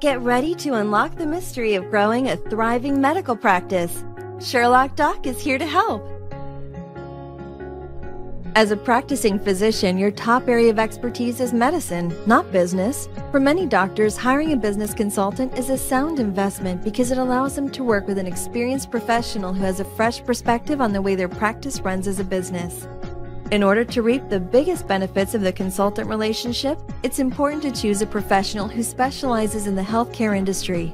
Get ready to unlock the mystery of growing a thriving medical practice. Sherlock Doc is here to help. As a practicing physician, your top area of expertise is medicine, not business. For many doctors, hiring a business consultant is a sound investment because it allows them to work with an experienced professional who has a fresh perspective on the way their practice runs as a business. In order to reap the biggest benefits of the consultant relationship, it's important to choose a professional who specializes in the healthcare industry.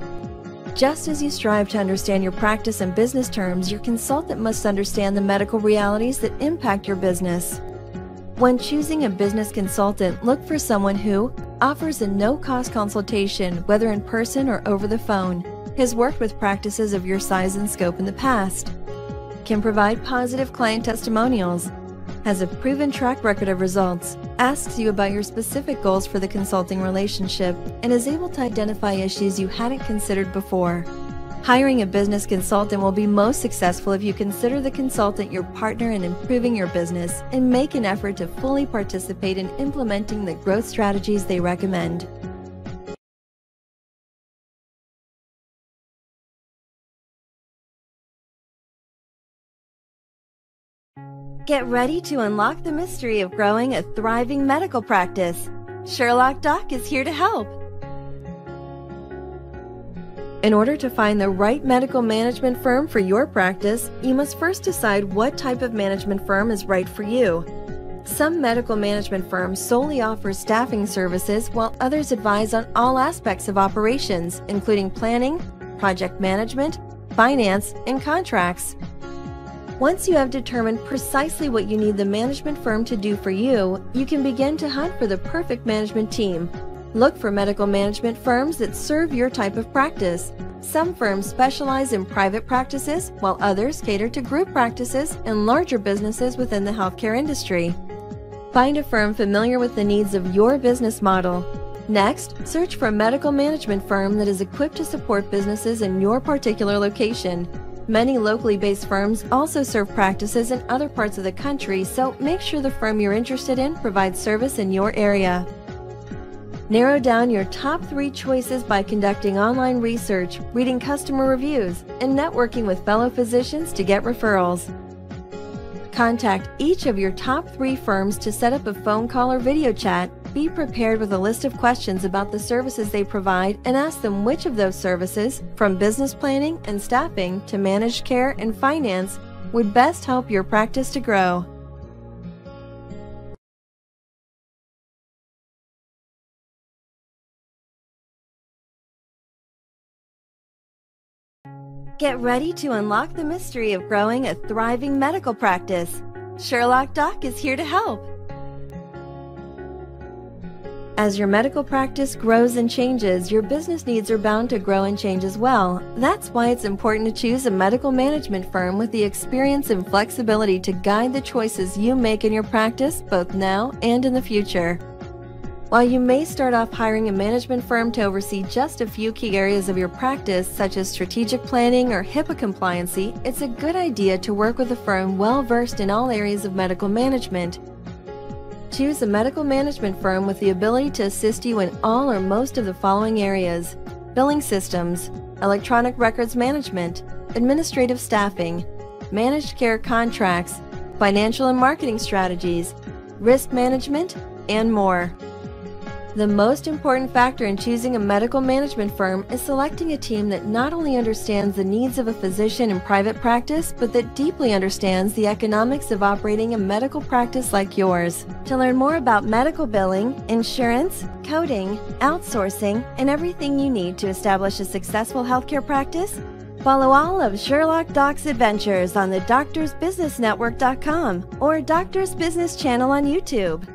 Just as you strive to understand your practice and business terms, your consultant must understand the medical realities that impact your business. When choosing a business consultant, look for someone who offers a no cost consultation, whether in person or over the phone, has worked with practices of your size and scope in the past, can provide positive client testimonials, has a proven track record of results, asks you about your specific goals for the consulting relationship, and is able to identify issues you hadn't considered before. Hiring a business consultant will be most successful if you consider the consultant your partner in improving your business and make an effort to fully participate in implementing the growth strategies they recommend. Get ready to unlock the mystery of growing a thriving medical practice. Sherlock Doc is here to help. In order to find the right medical management firm for your practice, you must first decide what type of management firm is right for you. Some medical management firms solely offer staffing services, while others advise on all aspects of operations, including planning, project management, finance, and contracts. Once you have determined precisely what you need the management firm to do for you, you can begin to hunt for the perfect management team. Look for medical management firms that serve your type of practice. Some firms specialize in private practices, while others cater to group practices and larger businesses within the healthcare industry. Find a firm familiar with the needs of your business model. Next, search for a medical management firm that is equipped to support businesses in your particular location. Many locally based firms also serve practices in other parts of the country, so make sure the firm you're interested in provides service in your area. Narrow down your top three choices by conducting online research, reading customer reviews, and networking with fellow physicians to get referrals. Contact each of your top three firms to set up a phone call or video chat be prepared with a list of questions about the services they provide and ask them which of those services, from business planning and staffing to managed care and finance, would best help your practice to grow. Get ready to unlock the mystery of growing a thriving medical practice. Sherlock Doc is here to help. As your medical practice grows and changes, your business needs are bound to grow and change as well. That's why it's important to choose a medical management firm with the experience and flexibility to guide the choices you make in your practice both now and in the future. While you may start off hiring a management firm to oversee just a few key areas of your practice, such as strategic planning or HIPAA compliancy, it's a good idea to work with a firm well versed in all areas of medical management Choose a medical management firm with the ability to assist you in all or most of the following areas billing systems, electronic records management, administrative staffing, managed care contracts, financial and marketing strategies, risk management, and more. The most important factor in choosing a medical management firm is selecting a team that not only understands the needs of a physician in private practice, but that deeply understands the economics of operating a medical practice like yours. To learn more about medical billing, insurance, coding, outsourcing, and everything you need to establish a successful healthcare practice, Follow all of Sherlock Doc's adventures on the doctorsbusinessnetwork.com or Doctors Business channel on YouTube.